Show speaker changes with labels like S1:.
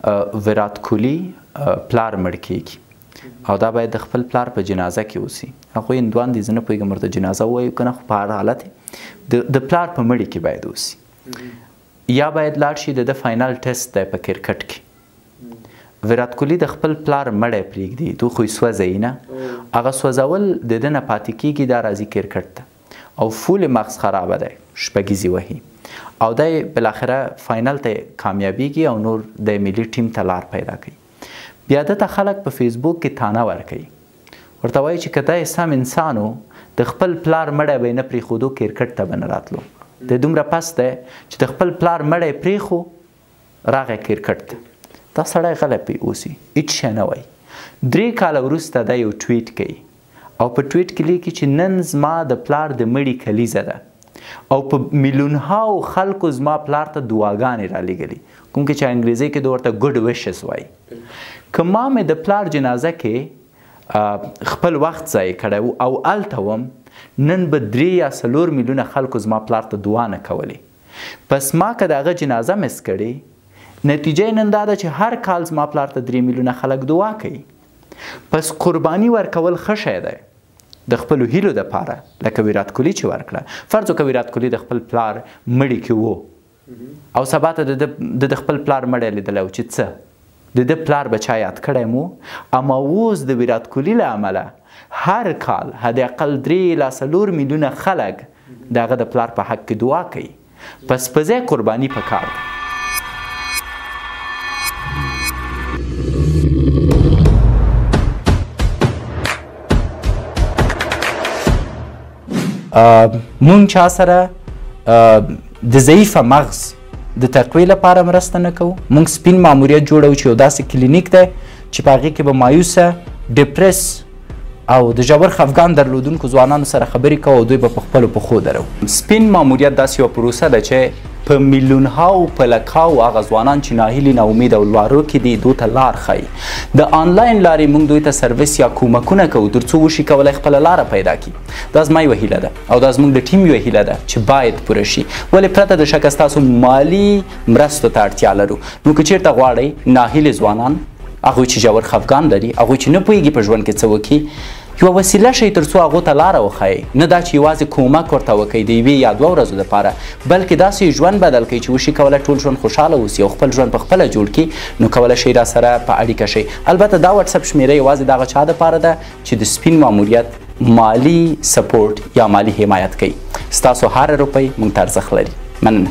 S1: ویرات کولی پلار مړ کیږي او دا باید د خپل پلار په جنازه کې اوسي هغه اندوان دي زنه پویګم ورته جنازه وایو کنه خو په هر حالت د د پلار په مړی کې باید اوسي یا باید لاړ شي د فاینل ټیسټ دی په کرکټ کې ویرات کولی د خپل پلار مړی پریږدي دوی خو سوځي نه هغه سوځول د دنه پاتې کیږي دا راځي کرکټ ته او فول مغز خراب دی شپږیزي وهي او دی بالاخره فاینل ته کامیابیږي او نور د ملي ټیم ته لار پیدا کوي بیا دته خلک په فیسبوک کې تانه ورکوي ورته وایي چې که دا سم انسان و د خپل پلار مړی به نه پریخودو کرکټ ته بنه راتلو د دومره پس ده چې د خپل پلار مړی پریخو راغی کرکټ ته دا سړی غلی پی اوسی هیڅ شی نه وای درې کاله وروسته دا یو ټویټ کوي او په ټویټ کې لیکي چې نن زما د پلار د مړي کلیزه ده او په میلیونهاو خلکو زما پلار ته دعاګانې را لېږلي کوم کې چې انګریزي کې د ورته ګډ وشس وای که ما مې د پلار جنازه کې خپل وخت ځای کړی او الته وم نن به درې یا څلور میلیونه خلکو زما پلار ته دعا نه کولې پس ما که د هغه جنازه مس کړي نتیجه نن دا ده چې هر کال زما پلار ته درې میلیونه خلک دعا کوي پس قرباني ورکول ښه شی دی د خپل هیلو د پاره لکه ویرات کولی چې ورکړه فرض وکړه ویرات کولی د خپل پلار مړی کې وو او سبا ته د د خپل پلار مړی لیدلی و چې څه د د پلار بچا یاد کړی مو اما اوس د ویرات کولی له امله هر کال حد اقل درې لا څلور میلیونه خلک د هغه د پلار په حق کې دعا کوي پس په ځای قرباني په کار ده مونږ چا سره د ضعیف مغز د تقوی لپاره مرسته نه کوو مونږ سپین ماموریت جوړو چې یو داسې کلینیک دی چې په هغې کې به مایوسه ډپرس او د ژور خفګان درلودونکو ځوانانو سره خبرې کوو او دوی به په خپلو پښو درو سپین ماموریت داسې یوه پروسه ده چې په میلیونهاو په لکاو هغه ځوانان چې ناهیلي ناامید او لوارو کې دي دوی ته لار ښایي د آنلاین لارې موږ دوی ته سرویس یا کومکونه کوو تر څو وشي کولی خپله لاره پیدا کړي دا زما یوه هیله ده او دا زموږ د ټیم یوه هیله ده چې باید پوره شي ولې پرته د شکه ستاسو مالي مرستو ته اړتیا لرو نو که چیرته غواړئ ناهیلي ځوانان هغوی چې ژور خفګان لري، هغوی چې نه پوهېږي په ژوند کې څه وکړي، یوه وسیله شئ تر څو هغو ته لاره وښایئ، نه دا چې یوازې کومک ورته وکړئ د یوې یا دوه ورځو لپاره، بلکې داسې یې ژوند بدل کړئ چې وشي کولای ټول ژوند خوشحاله اوسي او خپل ژوند په خپله جوړ کړي، نو کولای شئ راسره په اړیکه شئ. البته دا واټساپ شمېره یوازې د هغه چا لپاره ده چې د سپین ماموریت مالي سپورټ یا مالي حمایت کوي. ستاسو هره روپۍ موږ ته ارزښت لري. مننه.